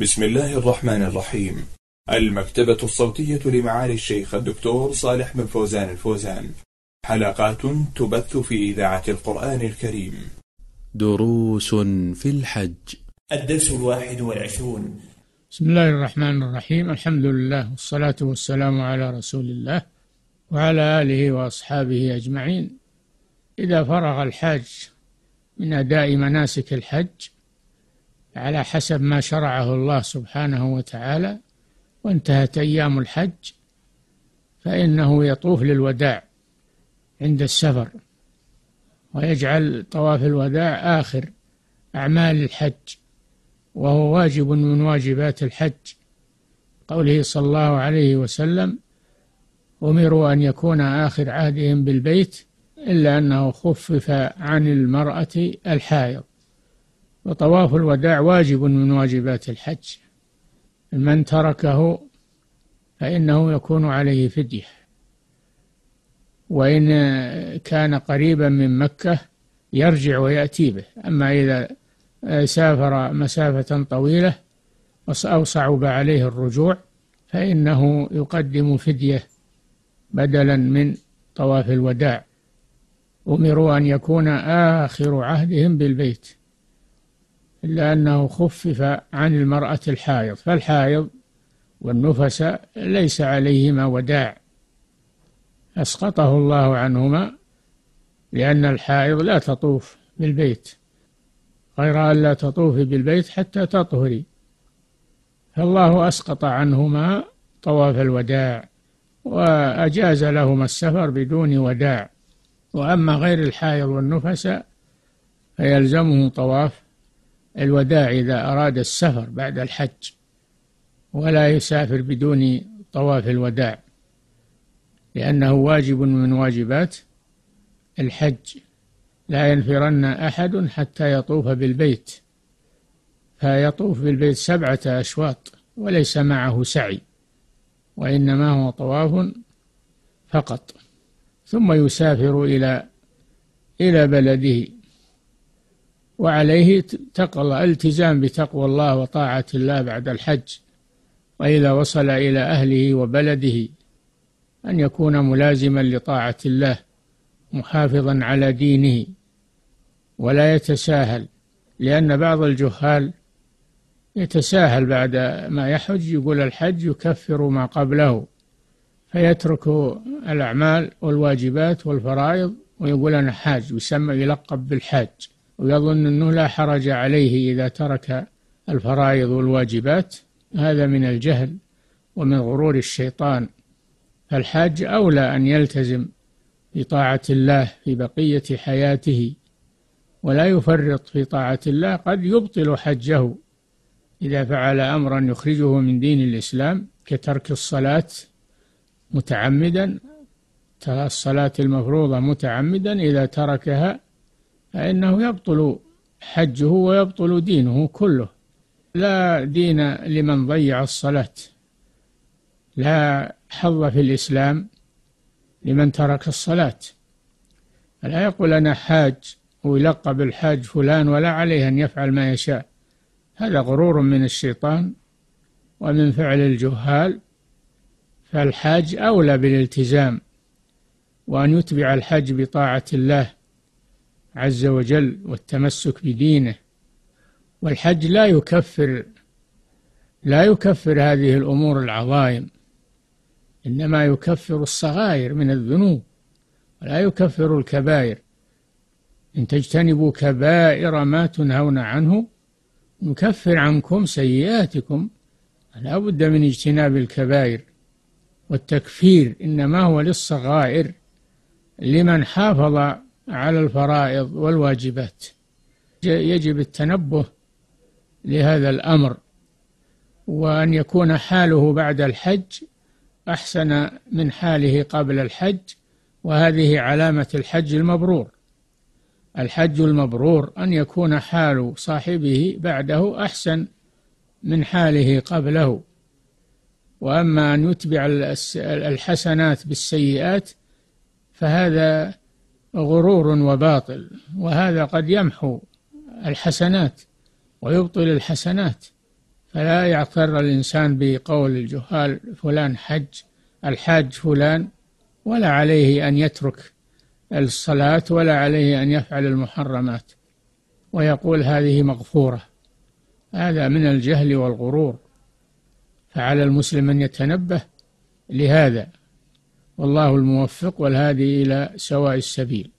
بسم الله الرحمن الرحيم. المكتبة الصوتية لمعالي الشيخ الدكتور صالح بن فوزان الفوزان. حلقات تبث في إذاعة القرآن الكريم. دروس في الحج. الدرس الواحد والعشرون. بسم الله الرحمن الرحيم. الحمد لله والصلاة والسلام على رسول الله وعلى آله وأصحابه أجمعين. إذا فرغ الحاج من أداء مناسك الحج على حسب ما شرعه الله سبحانه وتعالى وانتهت أيام الحج فإنه يطوف للوداع عند السفر ويجعل طواف الوداع آخر أعمال الحج وهو واجب من واجبات الحج. قوله صلى الله عليه وسلم أمروا أن يكون آخر عهدهم بالبيت إلا أنه خفف عن المرأة الحائض. وطواف الوداع واجب من واجبات الحج. من تركه فإنه يكون عليه فدية. وإن كان قريبا من مكة يرجع ويأتي به. أما إذا سافر مسافة طويلة أو صعب عليه الرجوع فإنه يقدم فدية بدلا من طواف الوداع. أمروا أن يكون آخر عهدهم بالبيت. إلا أنه خفف عن المرأة الحائض فالحائض والنفس ليس عليهما وداع. أسقطه الله عنهما لأن الحائض لا تطوف بالبيت غير أن لا تطوفي بالبيت حتى تطهري. فالله أسقط عنهما طواف الوداع وأجاز لهما السفر بدون وداع. وأما غير الحائض والنفس فيلزمه طواف الوداع إذا أراد السفر بعد الحج ولا يسافر بدون طواف الوداع لأنه واجب من واجبات الحج. لا ينفرن أحد حتى يطوف بالبيت فيطوف بالبيت سبعة أشواط وليس معه سعي وإنما هو طواف فقط. ثم يسافر إلى إلى بلده وعليه تقوى التزام بتقوى الله وطاعة الله بعد الحج وإذا وصل إلى أهله وبلده أن يكون ملازما لطاعة الله محافظا على دينه ولا يتساهل لأن بعض الجهال يتساهل بعد ما يحج يقول الحج يكفر ما قبله فيترك الأعمال والواجبات والفرائض ويقول أنا حاج ويسمى يلقب بالحاج. ويظن أنه لا حرج عليه إذا ترك الفرائض والواجبات هذا من الجهل ومن غرور الشيطان. فالحاج أولى أن يلتزم بطاعة الله في بقية حياته ولا يفرط في طاعة الله قد يبطل حجه إذا فعل أمرا يخرجه من دين الإسلام كترك الصلاة متعمدا الصلاة المفروضة متعمدا إذا تركها فإنه يبطل حجه ويبطل دينه كله. لا دين لمن ضيع الصلاة. لا حظ في الإسلام لمن ترك الصلاة. لا يقول أنا حاج ويلقب الحاج فلان ولا عليه أن يفعل ما يشاء. هذا غرور من الشيطان ومن فعل الجهال. فالحاج أولى بالالتزام وأن يتبع الحج بطاعة الله عز وجل والتمسك بدينه. والحج لا يكفر لا يكفر هذه الأمور العظائم إنما يكفر الصغائر من الذنوب ولا يكفر الكبائر. إن تجتنبوا كبائر ما تنهون عنه نكفر عنكم سيئاتكم لا بد من اجتناب الكبائر والتكفير إنما هو للصغائر لمن حافظ على الفرائض والواجبات. يجب التنبه لهذا الأمر وأن يكون حاله بعد الحج أحسن من حاله قبل الحج وهذه علامة الحج المبرور. الحج المبرور أن يكون حال صاحبه بعده أحسن من حاله قبله. وأما أن يتبع الحسنات بالسيئات فهذا غرور وباطل وهذا قد يمحو الحسنات ويبطل الحسنات. فلا يغتر الإنسان بقول الجهال فلان حج الحاج فلان. ولا عليه أن يترك الصلاة ولا عليه أن يفعل المحرمات. ويقول هذه مغفورة. هذا من الجهل والغرور. فعلى المسلم أن يتنبه لهذا. والله الموفق والهادي إلى سواء السبيل.